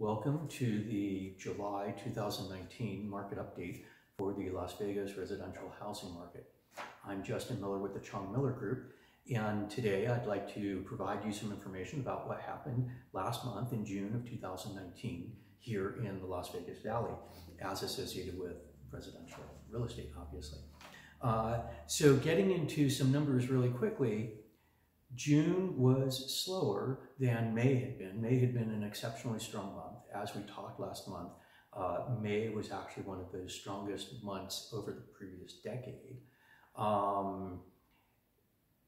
Welcome to the July 2019 market update for the Las Vegas residential housing market. I'm Justin Miller with the Chong Miller Group, and today I'd like to provide you some information about what happened last month in June of 2019 here in the Las Vegas Valley as associated with residential real estate, obviously. Uh, so getting into some numbers really quickly, June was slower than May had been. May had been an exceptionally strong month. As we talked last month, uh, May was actually one of the strongest months over the previous decade. Um,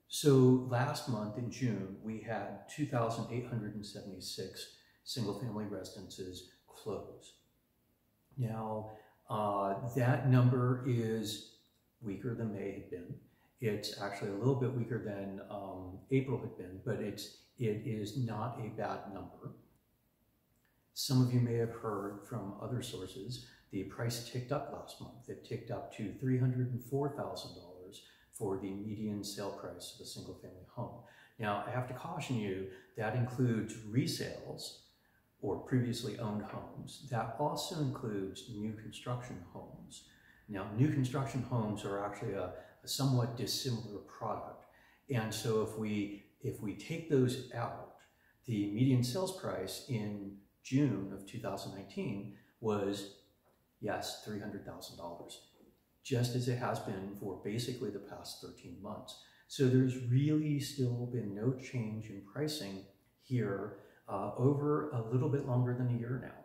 so last month in June, we had 2,876 single family residences close. Now, uh, that number is weaker than May had been. It's actually a little bit weaker than um, April had been, but it's, it is not a bad number. Some of you may have heard from other sources, the price ticked up last month. It ticked up to $304,000 for the median sale price of a single family home. Now, I have to caution you, that includes resales or previously owned homes. That also includes new construction homes. Now, new construction homes are actually a, a somewhat dissimilar product. And so if we, if we take those out, the median sales price in June of 2019 was, yes, $300,000, just as it has been for basically the past 13 months. So there's really still been no change in pricing here uh, over a little bit longer than a year now.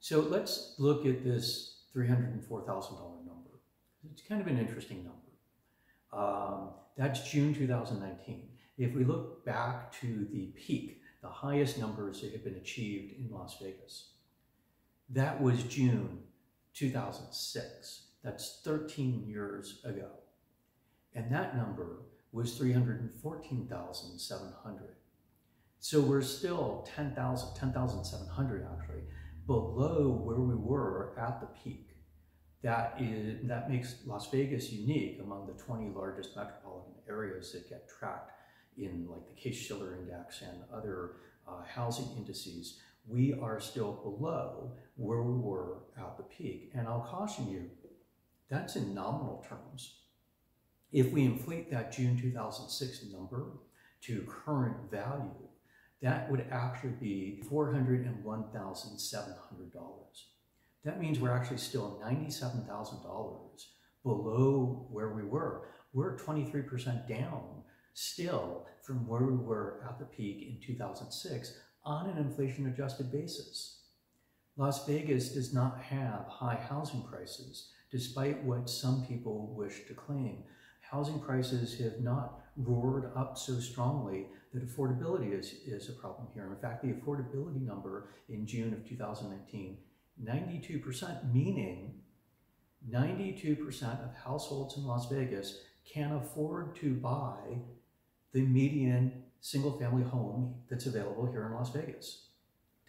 So let's look at this $304,000 number. It's kind of an interesting number. Um, that's June 2019. If we look back to the peak, the highest numbers that had been achieved in Las Vegas, that was June 2006. That's 13 years ago. And that number was 314,700. So we're still 10,000, 10,700 actually, below where we were at the peak. That, is, that makes Las Vegas unique among the 20 largest metropolitan areas that get tracked in like the Case-Shiller Index and other uh, housing indices. We are still below where we were at the peak. And I'll caution you, that's in nominal terms. If we inflate that June 2006 number to current value, that would actually be $401,700. That means we're actually still $97,000 below where we were. We're 23% down still from where we were at the peak in 2006 on an inflation adjusted basis. Las Vegas does not have high housing prices, despite what some people wish to claim. Housing prices have not roared up so strongly that affordability is, is a problem here. In fact, the affordability number in June of 2019, 92%, meaning 92% of households in Las Vegas can afford to buy the median single family home that's available here in Las Vegas.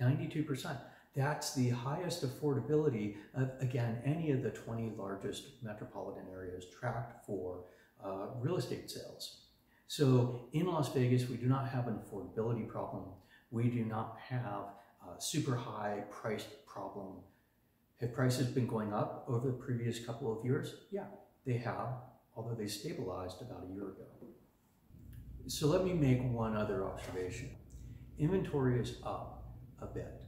92%. That's the highest affordability of, again, any of the 20 largest metropolitan areas tracked for uh, real estate sales. So in Las Vegas, we do not have an affordability problem. We do not have a super high priced problem. Have prices been going up over the previous couple of years? Yeah, they have, although they stabilized about a year ago. So let me make one other observation. Inventory is up a bit,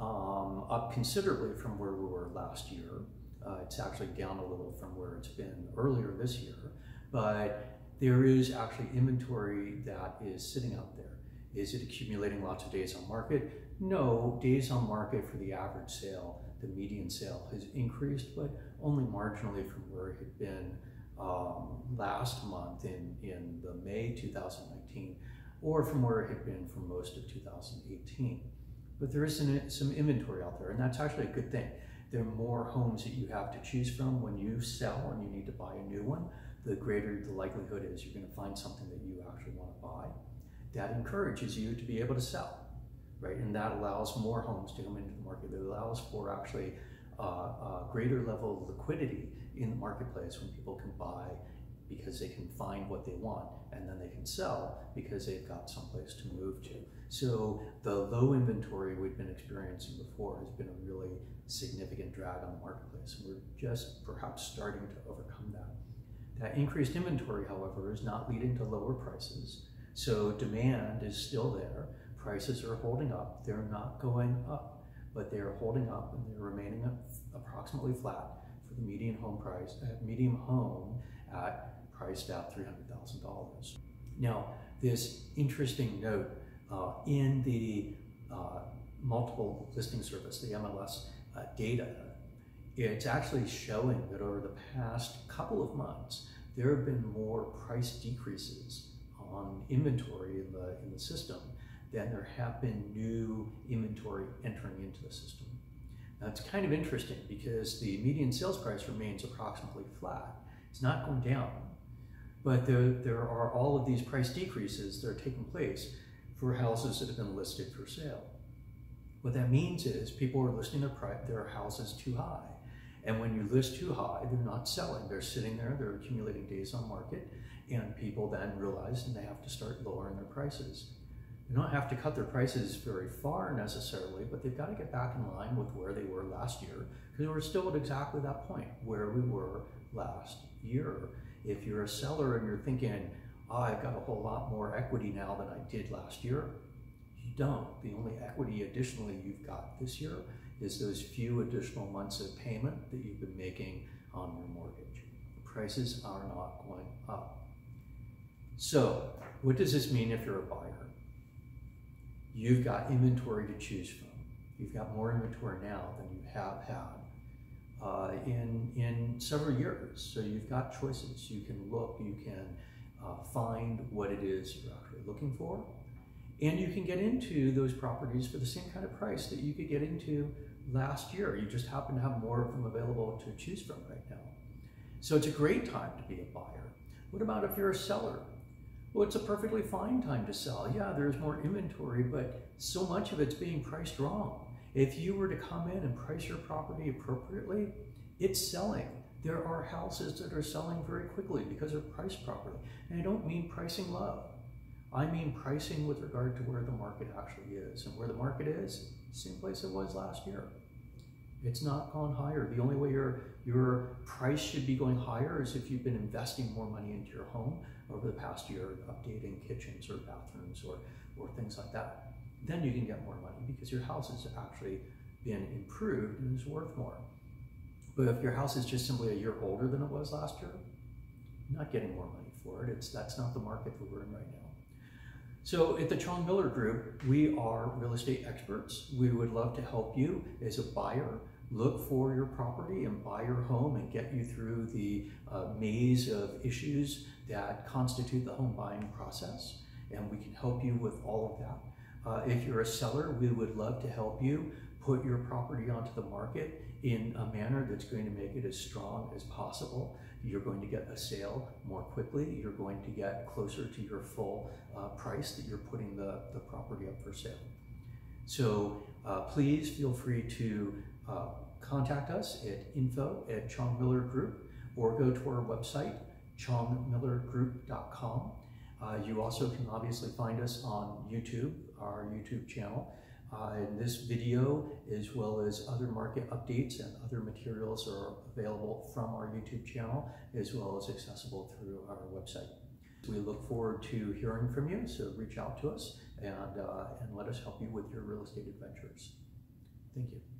um, up considerably from where we were last year. Uh, it's actually down a little from where it's been earlier this year, but there is actually inventory that is sitting out there. Is it accumulating lots of days on market? No, days on market for the average sale, the median sale has increased, but only marginally from where it had been um, last month in, in the May 2019, or from where it had been for most of 2018. But there is some, some inventory out there, and that's actually a good thing. There are more homes that you have to choose from when you sell and you need to buy a new one the greater the likelihood is you're going to find something that you actually want to buy. That encourages you to be able to sell, right? And that allows more homes to come into the market. It allows for actually uh, a greater level of liquidity in the marketplace when people can buy because they can find what they want and then they can sell because they've got someplace to move to. So the low inventory we've been experiencing before has been a really significant drag on the marketplace. And we're just perhaps starting to overcome that. That increased inventory, however, is not leading to lower prices. So demand is still there. Prices are holding up. They're not going up, but they're holding up and they're remaining approximately flat for the median home price, uh, medium home at priced at $300,000. Now, this interesting note uh, in the uh, multiple listing service, the MLS uh, data, it's actually showing that over the past couple of months, there have been more price decreases on inventory in the, in the system then there have been new inventory entering into the system. Now it's kind of interesting because the median sales price remains approximately flat. It's not going down, but there, there are all of these price decreases that are taking place for houses that have been listed for sale. What that means is people are listing their, price, their houses too high. And when you list too high, they're not selling. They're sitting there, they're accumulating days on market, and people then realize and they have to start lowering their prices. They don't have to cut their prices very far necessarily, but they've got to get back in line with where they were last year because we're still at exactly that point where we were last year. If you're a seller and you're thinking, oh, I've got a whole lot more equity now than I did last year, you don't. The only equity additionally you've got this year is those few additional months of payment that you've been making on your mortgage. Prices are not going up. So, what does this mean if you're a buyer? You've got inventory to choose from. You've got more inventory now than you have had uh, in, in several years. So you've got choices. You can look, you can uh, find what it is you're actually looking for, and you can get into those properties for the same kind of price that you could get into last year. You just happen to have more of them available to choose from right now. So it's a great time to be a buyer. What about if you're a seller? Well, it's a perfectly fine time to sell. Yeah, there's more inventory, but so much of it's being priced wrong. If you were to come in and price your property appropriately, it's selling. There are houses that are selling very quickly because they're priced properly. And I don't mean pricing low. I mean pricing with regard to where the market actually is. And where the market is, same place it was last year. It's not gone higher. The only way your, your price should be going higher is if you've been investing more money into your home over the past year, updating kitchens or bathrooms or, or things like that then you can get more money because your house has actually been improved and is worth more. But if your house is just simply a year older than it was last year, not getting more money for it. It's that's not the market that we're in right now. So at the Chong Miller Group, we are real estate experts. We would love to help you as a buyer look for your property and buy your home and get you through the uh, maze of issues that constitute the home buying process. And we can help you with all of that. Uh, if you're a seller, we would love to help you put your property onto the market in a manner that's going to make it as strong as possible. You're going to get a sale more quickly. You're going to get closer to your full uh, price that you're putting the, the property up for sale. So uh, please feel free to uh, contact us at info at Chong Miller Group or go to our website, chongmillergroup.com. Uh, you also can obviously find us on YouTube, our YouTube channel. Uh, and this video, as well as other market updates and other materials are available from our YouTube channel, as well as accessible through our website. We look forward to hearing from you, so reach out to us and, uh, and let us help you with your real estate adventures. Thank you.